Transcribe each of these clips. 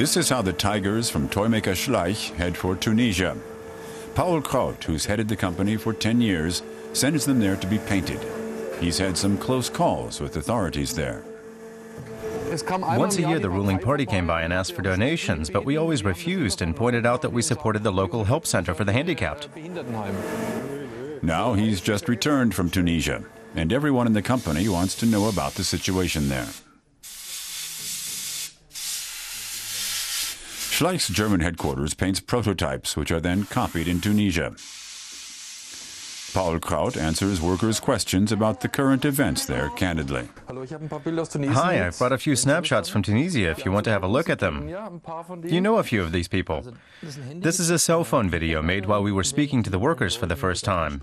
This is how the tigers from toymaker Schleich head for Tunisia. Paul Kraut, who's headed the company for 10 years, sends them there to be painted. He's had some close calls with authorities there. Once a year, the ruling party came by and asked for donations, but we always refused and pointed out that we supported the local help center for the handicapped. Now he's just returned from Tunisia, and everyone in the company wants to know about the situation there. Schleich's German headquarters paints prototypes, which are then copied in Tunisia. Paul Kraut answers workers' questions about the current events there candidly. Hi, I've brought a few snapshots from Tunisia if you want to have a look at them. You know a few of these people. This is a cell phone video made while we were speaking to the workers for the first time.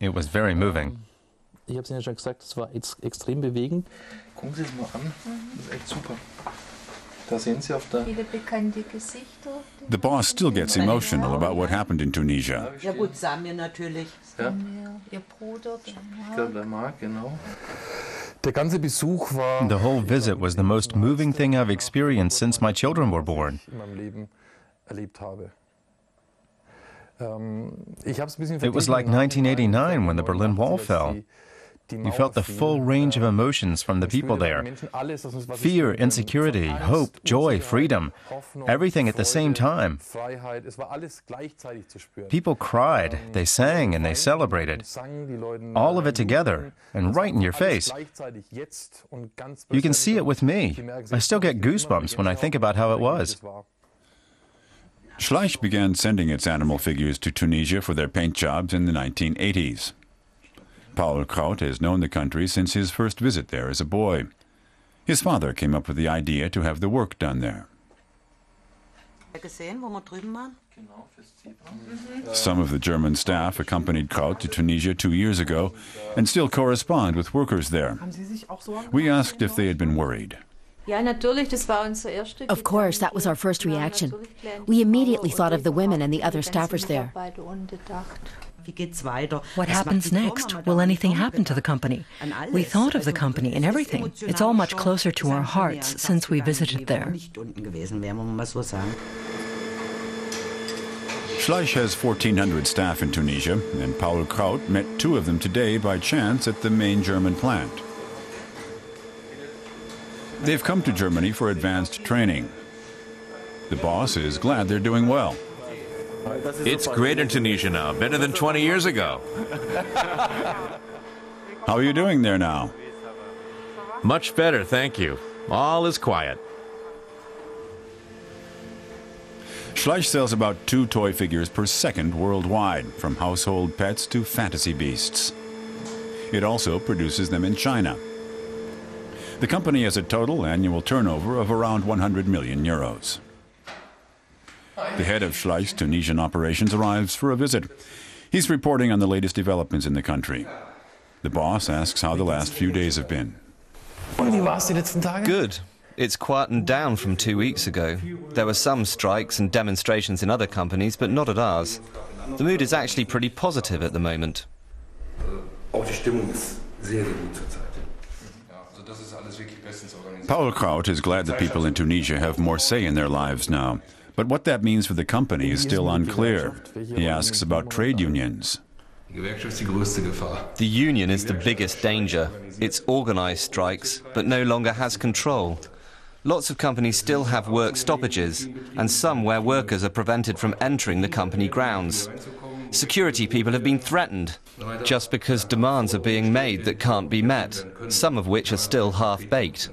It was very ähm, moving. Ich habe es Ihnen schon gesagt, es war extrem bewegend. Gucken Sie es mal an, das ist echt super. The boss still gets emotional about what happened in Tunisia. Ja gut, Samir natürlich. Ja, Ihr Bruder, der ich glaube, der Marc, genau. Der ganze Besuch war The whole visit was the most moving thing I've experienced since my children were born. in meinem Leben erlebt habe. Ähm, ich hab's ein bisschen It was like 1989 when the Berlin Wall fell. Die- die You felt the full range of Äh, emotions from the people there. Menschen alles, was uns- was es Fear, insecurity, hope, joy, freedom. Everything at the same time. Freiheit, es war alles gleichzeitig zu spüren. People cried, ähm, they sang, and they celebrated. Sangen die Leute All of it together, and right in your face. gleichzeitig, jetzt und ganz You can see it with me. I still get goosebumps when I think about how it was. Schleich began sending its animal figures to Tunisia for their paint jobs in the 1980s. Paul Kraut has known the country since his first visit there as a boy. His father came up with the idea to have the work done there. gesehen, wo wir drüben waren? Some of the German staff accompanied Kraut to Tunisia two years ago and still correspond with workers there. We asked if they had been worried. Ja, natürlich, das war unser erster Of course, that was our first reaction. We immediately thought of the women and the other staffers there. Wie geht's weiter? What happens macht die Firma? next? Will anything happen to the company? We thought of the company and everything. It's all much closer to our hearts since we visited there. nicht unten gewesen wären, muss man mal so sagen. Schleich has 1,400 staff in Tunisia, and Paul Kraut met two of them today by chance at the main German plant. They've come to Germany for advanced training. The boss is glad they're doing well. It's great in Tunisia now, better than 20 years ago. How are you doing there now? Much better, thank you. All is quiet. Schleich sells about two toy figures per second worldwide, from household pets to fantasy beasts. It also produces them in China. The company has a total annual turnover of around 100 million euros. The head of Schleich's Tunisian operations arrives for a visit. He's reporting on the latest developments in the country. The boss asks how the last few days have been. Wie war's die letzten Tage? Good. It's quietened down from two weeks ago. There were some strikes and demonstrations in other companies, but not at ours. The mood is actually pretty positive at the moment. Auch die Stimmung ist sehr, sehr gut zurzeit. Paul Kraut is glad that people in Tunisia have more say in their lives now. But what that means for the company is still unclear. He asks about trade unions. Die Gewerkschaft ist die größte Gefahr. The union is the biggest danger. It's organised strikes, but no longer has control. Lots of companies still have work stoppages, and some where workers are prevented from entering the company grounds. Security people have been threatened just because demands are being made that can't be met, some of which are still half baked.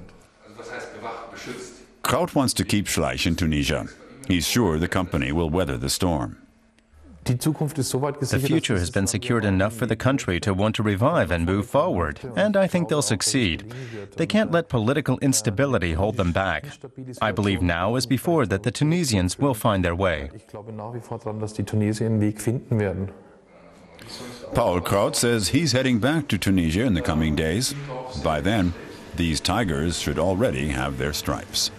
Was heißt bewacht, beschützt? Kraut wants to keep Schleich in Tunisia. He's sure the company will weather the storm. Die Zukunft ist so weit The future has been secured enough for the country to want to revive and move forward, and I think they'll succeed. They can't let political instability hold them back. I believe now as before that the Tunisians will find their way. Ich glaube nach wie vor daran, dass die Tunesier einen Weg finden werden. Paul Kraut says he's heading back to Tunisia in the coming days. By then, these tigers should already have their stripes.